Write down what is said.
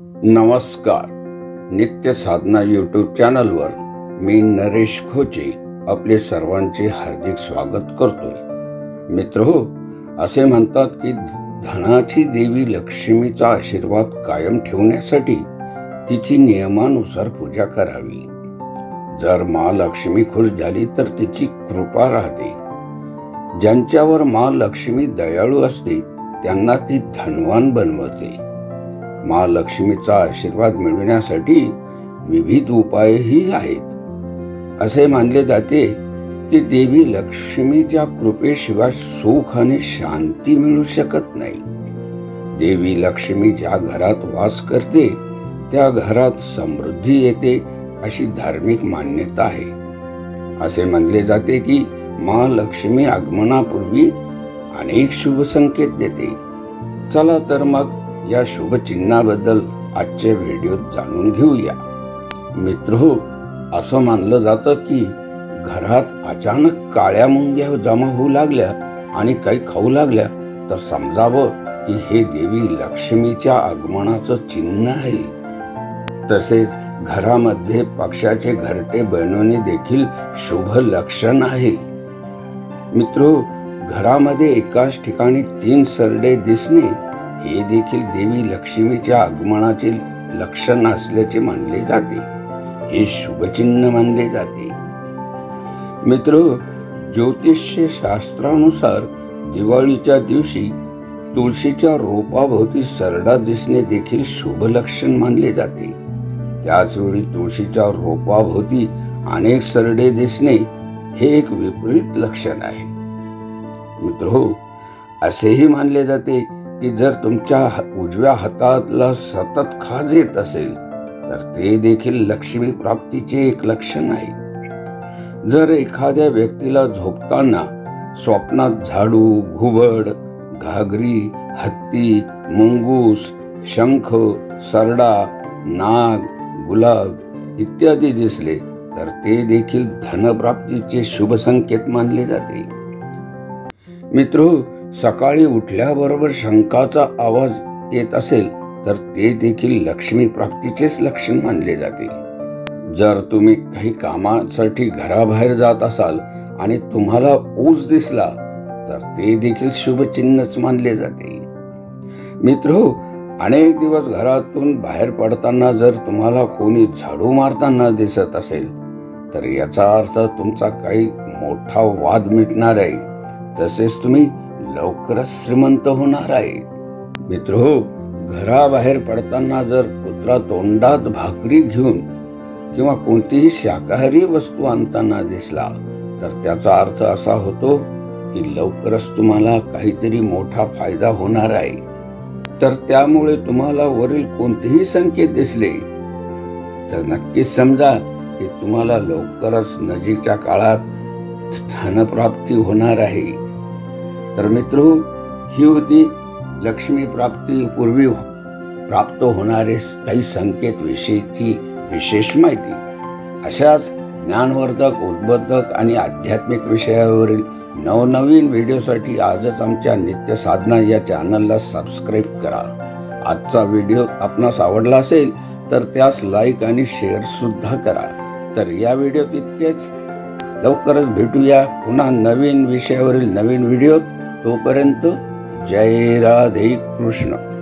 नमस्कार. नित्य साधना यूट्यूब चॅनलवर मी नरेश खोचे आपले सर्वांचे हार्दिक स्वागत करतोय. मित्र हो असे म्हणतात की धनाची देवी लक्ष्मीचा आशीर्वाद कायम ठेवण्यासाठी तिची नियमानुसार पूजा करावी. जर महालक्ष्मी खुश झाली तर तिची कृपा राहते. ज्यांच्यावर महालक्ष्मी दयाळू असते त्यांना ती धनवान बनवते. महालक्ष्मीचा आशीर्वाद मिळविण्यासाठी विविध उपायही आहेत. असे मानले जाते की देवी लक्ष्मीच्या कृपेशिवाय सुख आणि शांती मिळू शकत नाही. देवी लक्ष्मी ज्या घरात वास करते त्या घरात समृद्धी येते अशी धार्मिक मान्यता आहे. असे मानले जाते की महालक्ष्मी आगमनापूर्वी अनेक शुभ संकेत देते. चला तर मग या शुभचिन्हाबद्दल आजच्या व्हिडिओत जाणून घेऊया. मित्र हो असं मानलं जातं की घरात अचानक काळ्या मुंग्या जमा होऊ लागल्या आणि काही खाऊ लागल्या तर समजावं की हे देवी लक्ष्मीच्या आगमनाचं चिन्ह आहे. तसेच घरामध्ये पक्षाचे घरटे बनवणे देखील शुभ लक्षण आहे. मित्र घरामध्ये एकाच ठिकाणी तीन सरडे दिसणे हे देखील देवी लक्ष्मीच्या आगमनाचे लक्षण असल्याचे मानले जाते. हे शुभचिन्ह मानले जाते. मित्र ज्योतिष्य शास्त्रानुसार दिवाळीच्या दिवशी तुळशीच्या रोपाभोवती सरडा दिसणे देखील शुभ लक्षण मानले जाते. त्याचवेळी तुळशीच्या रोपाभोवती अनेक सरडे दिसणे हे एक विपरीत लक्षण आहे. मित्र हो असेही मानले जाते की जर तुमच्या उजव्या हाताला सतत खाज येत असेल तर ते देखील लक्ष्मी प्राप्तीचे एक लक्षण आहे. जर एखाद्या व्यक्तीला झोपताना स्वप्नात झाडू घुबड घागरी हत्ती मंगूस शंख सरडा नाग गुलाब इत्यादी दिसले तर ते देखील धनप्राप्तीचे शुभ संकेत मानले जाते. मित्र सकाळी उठल्याबरोबर शंकाचा आवाज येत असेल तर ते देखील लक्ष्मी प्राप्तीचेच लक्षण मानले जाते. जर तुम्ही काही कामासाठी घराबाहेर जात असाल आणि तुम्हाला ऊस दिसला तर ते देखील शुभचिन्हच मानले जाते. मित्र हो, अनेक दिवस घरातून बाहेर पडताना जर तुम्हाला कोणी झाडू मारताना दिसत असेल तर याचा अर्थ तुमचा काही मोठा वाद मिटणार आहे. तसेच तुम्ही लवकरच श्रीमंत होणार आहे मित्र घराबाहेर पडताना जर कुत्रा तोंडात भाकरी घेऊन किंवा कोणतीही शाकाहारी वस्तू आणताना दिसला तर त्याचा अर्थ असा होतो की लवकरच तुम्हाला काहीतरी मोठा फायदा होणार आहे. तर त्यामुळे तुम्हाला वरील कोणतेही संकेत दिसले. तर नक्कीच समजा की तुम्हाला लवकरच नजीकच्या काळात धनप्राप्ती होणार आहे. तर मित्र ही होती लक्ष्मी प्राप्तीपूर्वी प्राप्त होणारे काही संकेत विषयीची विशेष माहिती. अशाच ज्ञानवर्धक उद्बोधक आणि आध्यात्मिक विषयावरील नवनवीन व्हिडिओसाठी आजच आमच्या नित्य साधना या चॅनलला सबस्क्राईब करा. आजचा व्हिडिओ आपणास आवडला असेल तर त्यास लाईक आणि शेअर सुद्धा करा. तर या व्हिडिओ तितकेच. लवकरच भेटूया पुन्हा नवीन विषयावरील नवीन व्हिडिओ तोपर्यंत जय राधे कृष्ण.